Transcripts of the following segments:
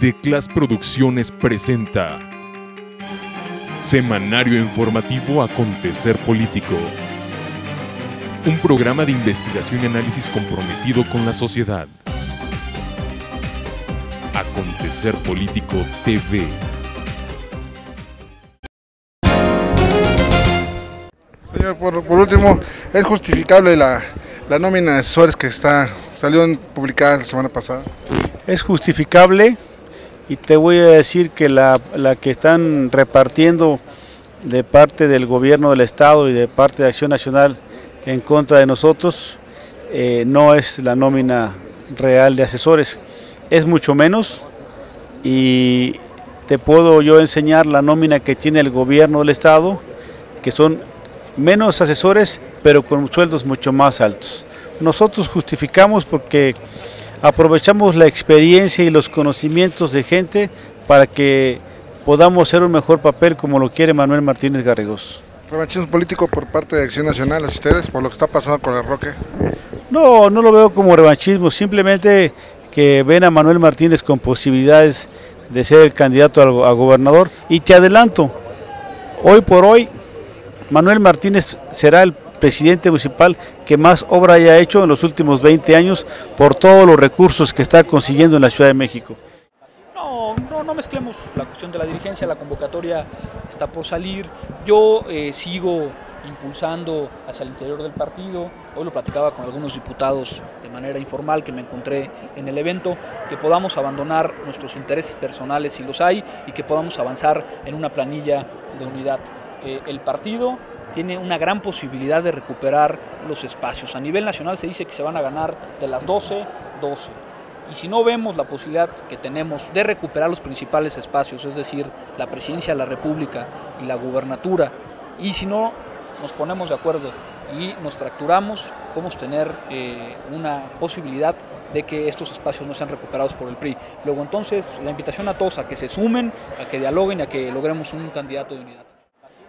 de Class Producciones presenta Semanario Informativo Acontecer Político. Un programa de investigación y análisis comprometido con la sociedad. Acontecer Político TV. Señor, por, por último, ¿es justificable la, la nómina de asesores que está salió publicada la semana pasada? Es justificable y te voy a decir que la, la que están repartiendo de parte del gobierno del Estado y de parte de Acción Nacional en contra de nosotros eh, no es la nómina real de asesores, es mucho menos y te puedo yo enseñar la nómina que tiene el gobierno del Estado, que son menos asesores pero con sueldos mucho más altos. Nosotros justificamos porque aprovechamos la experiencia y los conocimientos de gente para que podamos hacer un mejor papel como lo quiere Manuel Martínez Garrigós. Revanchismo político por parte de Acción Nacional hacia ustedes por lo que está pasando con el Roque. No, no lo veo como revanchismo, simplemente que ven a Manuel Martínez con posibilidades de ser el candidato a, a gobernador. Y te adelanto, hoy por hoy, Manuel Martínez será el presidente municipal que más obra haya hecho en los últimos 20 años por todos los recursos que está consiguiendo en la Ciudad de México. No, no, no mezclemos la cuestión de la dirigencia, la convocatoria está por salir. Yo eh, sigo impulsando hacia el interior del partido. Hoy lo platicaba con algunos diputados de manera informal que me encontré en el evento, que podamos abandonar nuestros intereses personales si los hay y que podamos avanzar en una planilla de unidad. Eh, el partido tiene una gran posibilidad de recuperar los espacios. A nivel nacional se dice que se van a ganar de las 12, 12. Y si no vemos la posibilidad que tenemos de recuperar los principales espacios, es decir, la presidencia de la República y la gubernatura, y si no nos ponemos de acuerdo y nos fracturamos, podemos tener eh, una posibilidad de que estos espacios no sean recuperados por el PRI. Luego entonces la invitación a todos a que se sumen, a que dialoguen a que logremos un candidato de unidad.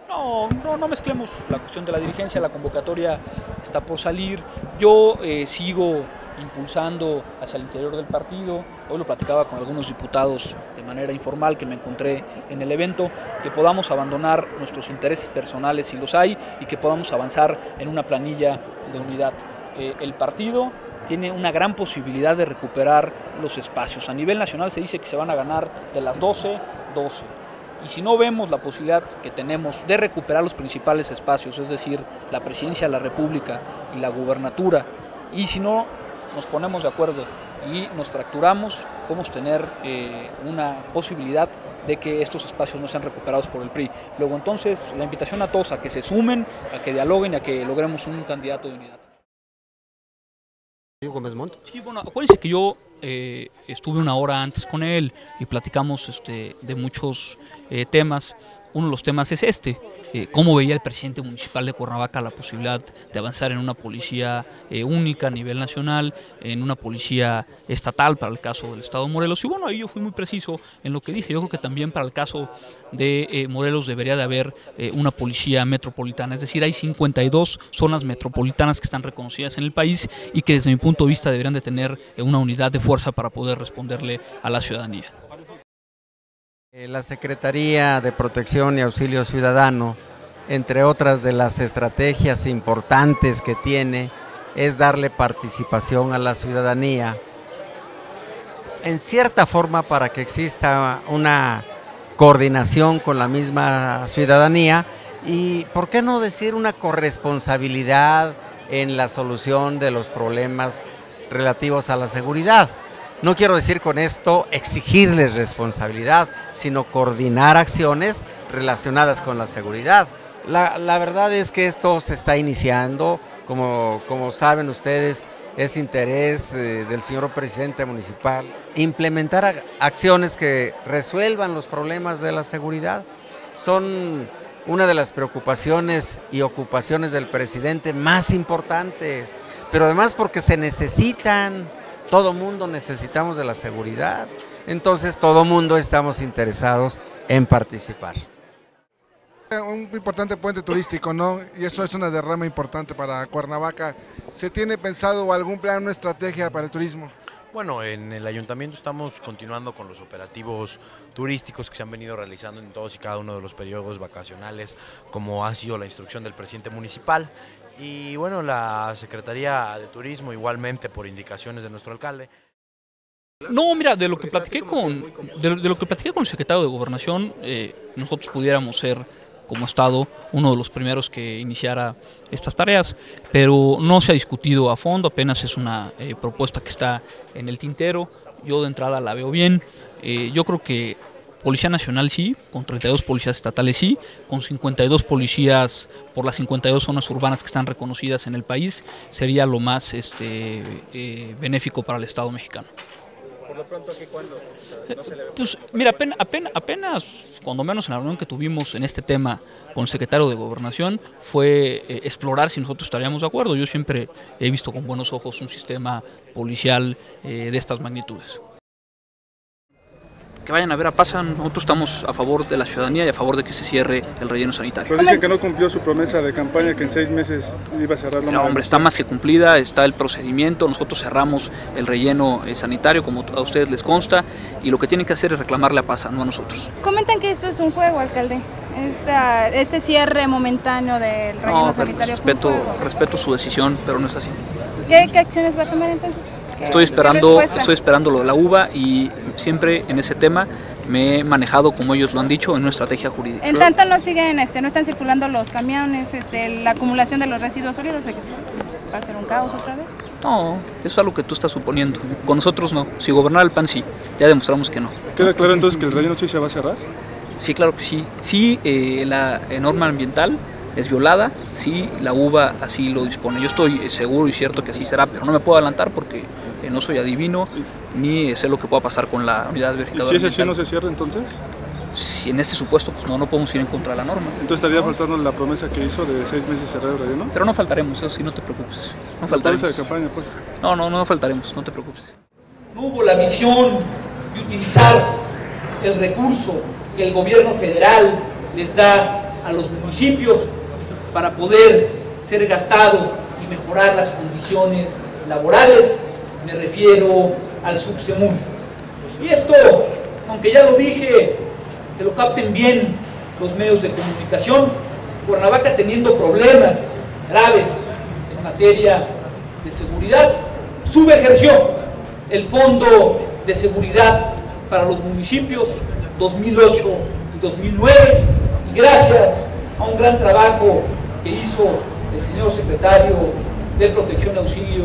No, no, no mezclemos la cuestión de la dirigencia, la convocatoria está por salir. Yo eh, sigo impulsando hacia el interior del partido. Hoy lo platicaba con algunos diputados de manera informal que me encontré en el evento, que podamos abandonar nuestros intereses personales si los hay y que podamos avanzar en una planilla de unidad. Eh, el partido tiene una gran posibilidad de recuperar los espacios. A nivel nacional se dice que se van a ganar de las 12, 12. Y si no vemos la posibilidad que tenemos de recuperar los principales espacios, es decir, la presidencia de la República y la gubernatura, y si no nos ponemos de acuerdo y nos fracturamos, podemos tener eh, una posibilidad de que estos espacios no sean recuperados por el PRI. Luego entonces la invitación a todos a que se sumen, a que dialoguen a que logremos un candidato de unidad. Gómez. Sí, bueno, acuérdense que yo eh, estuve una hora antes con él y platicamos este, de muchos eh, temas. Uno de los temas es este, eh, cómo veía el presidente municipal de Cuernavaca la posibilidad de avanzar en una policía eh, única a nivel nacional, en una policía estatal para el caso del Estado de Morelos. Y bueno, ahí yo fui muy preciso en lo que dije. Yo creo que también para el caso de eh, Morelos debería de haber una policía metropolitana. Es decir, hay 52 zonas metropolitanas que están reconocidas en el país y que desde mi punto de vista deberían de tener una unidad de fuerza para poder responderle a la ciudadanía. Eh, La Secretaría de Protección y Auxilio Ciudadano, entre otras de las estrategias importantes que tiene, es darle participación a la ciudadanía, en cierta forma para que exista una coordinación con la misma ciudadanía y, ¿por qué no decir una corresponsabilidad en la solución de los problemas relativos a la seguridad? No quiero decir con esto exigirles responsabilidad, sino coordinar acciones relacionadas con la seguridad. La, la verdad es que esto se está iniciando, como, como saben ustedes, es interés eh, del señor presidente municipal implementar ac- acciones que resuelvan los problemas de la seguridad. Son una de las preocupaciones y ocupaciones del presidente más importantes, pero además porque se necesitan, todo mundo necesitamos de la seguridad, entonces todo mundo estamos interesados en participar. Un importante puente turístico, ¿no? Y eso es una derrama importante para Cuernavaca. ¿Se tiene pensado algún plan, una estrategia para el turismo? Bueno, en el ayuntamiento estamos continuando con los operativos turísticos que se han venido realizando en todos y cada uno de los periodos vacacionales, como ha sido la instrucción del presidente municipal. Y bueno, la Secretaría de Turismo igualmente por indicaciones de nuestro alcalde. No, mira, de lo que platiqué con, de, de lo que platiqué con el secretario de Gobernación, eh, nosotros pudiéramos ser como Estado uno de los primeros que iniciara estas tareas, pero no se ha discutido a fondo, apenas es una eh, propuesta que está en el tintero, yo de entrada la veo bien, eh, yo creo que Policía Nacional sí, con 32 policías estatales sí, con 52 policías por las 52 zonas urbanas que están reconocidas en el país, sería lo más este, eh, benéfico para el Estado mexicano. Lo pronto, ¿qué cuándo? No se. Pues mira, apenas, apenas, apenas, cuando menos en la reunión que tuvimos en este tema con el secretario de Gobernación, fue eh, explorar si nosotros estaríamos de acuerdo. Yo siempre he visto con buenos ojos un sistema policial eh, de estas magnitudes. Que vayan a ver a Pasan, nosotros estamos a favor de la ciudadanía y a favor de que se cierre el relleno sanitario. Pero dicen que no cumplió su promesa de campaña que en seis meses iba a cerrar la No, hombre, está más que cumplida, está el procedimiento, nosotros cerramos el relleno eh, sanitario como a ustedes les consta y lo que tienen que hacer es reclamarle a Pasa, no a nosotros. Comentan que esto es un juego, alcalde. Esta, este cierre momentáneo del relleno No, sanitario. respeto, respeto su decisión, pero no es así. ¿Qué, qué acciones va a tomar entonces? ¿Qué- Estoy esperando, estoy esperando lo de la uva y siempre en ese tema me he manejado como ellos lo han dicho en una estrategia jurídica. En tanto no siguen, este, no están circulando los camiones, este, la acumulación de los residuos sólidos, ¿va a ser un caos otra vez? No, eso es algo que tú estás suponiendo. Con nosotros no. Si gobernara el PAN sí, ya demostramos que no. ¿Queda claro entonces que el relleno sí se va a cerrar? Sí, claro que sí. Sí, eh, la norma ambiental es violada, sí, la UVA así lo dispone. Yo estoy seguro y cierto que así será, pero no me puedo adelantar porque eh, no soy adivino ni sé lo que pueda pasar con la unidad ¿Y verificadora si ese sí no se cierra entonces? Si en este supuesto, pues no, no podemos ir en contra de la norma. Entonces estaría ¿no? faltando la promesa que hizo de seis meses cerrar el relleno. Pero no faltaremos, eso sí, no te preocupes. No La promesa de faltaremos. campaña, pues. No, no, no faltaremos, no te preocupes. no hubo la visión de utilizar el recurso que el gobierno federal les da a los municipios para poder ser gastado y mejorar las condiciones laborales. Me refiero al subsemún. Y esto, aunque ya lo dije, que lo capten bien los medios de comunicación, Cuernavaca teniendo problemas graves en materia de seguridad, subejerció el Fondo de Seguridad para los municipios 2008 y 2009 y gracias a un gran trabajo que hizo el señor secretario de Protección y Auxilio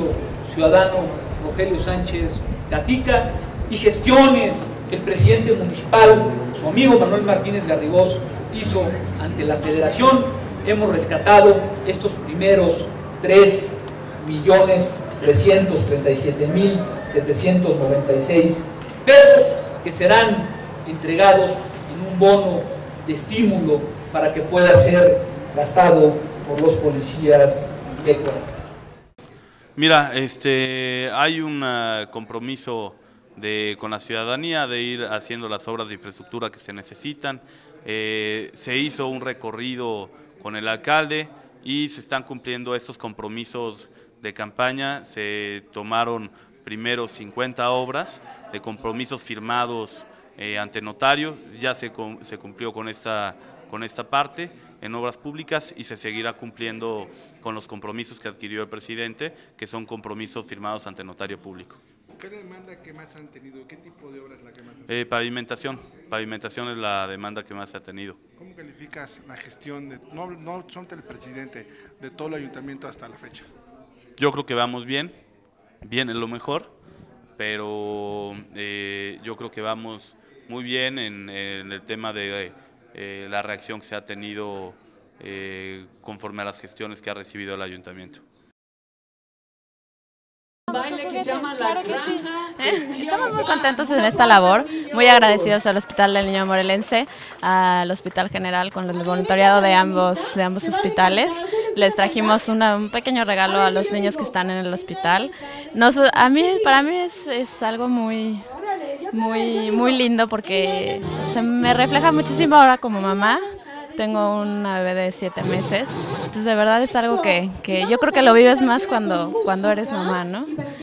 Ciudadano Rogelio Sánchez Gatica y gestiones el presidente municipal, su amigo Manuel Martínez Garrigós, hizo ante la federación, hemos rescatado estos primeros 3 millones 337 mil 796 pesos que serán entregados en un bono de estímulo para que pueda ser gastado por los policías de. Mira, este, hay un ah, compromiso de, con la ciudadanía de ir haciendo las obras de infraestructura que se necesitan. Eh, se hizo un recorrido con el alcalde y se están cumpliendo estos compromisos de campaña. Se tomaron primero 50 obras de compromisos firmados eh, ante notario. Ya se, se cumplió con esta con esta parte en obras públicas y se seguirá cumpliendo con los compromisos que adquirió el presidente, que son compromisos firmados ante notario público. ¿Qué demanda que más han tenido? ¿Qué tipo de obra es la que más han Eh, pavimentación, pavimentación es la demanda que más se ha tenido. ¿Cómo calificas la gestión, de, no, no solamente el presidente, de todo el ayuntamiento hasta la fecha? Yo creo que vamos bien, bien es lo mejor, pero eh, yo creo que vamos muy bien en, en el tema de eh, la reacción que se ha tenido eh, conforme a las gestiones que ha recibido el ayuntamiento. Estamos muy contentos en esta labor, muy agradecidos al Hospital del Niño Morelense, al Hospital General con el voluntariado de ambos, de ambos hospitales. Les trajimos una- un pequeño regalo a los niños que están en el hospital. Nos, a mí, para mí es, es algo muy, muy, muy lindo porque se me refleja muchísimo ahora como mamá. Tengo una bebé de siete meses, entonces de verdad es algo que, que yo creo que lo vives más cuando, cuando eres mamá, ¿no?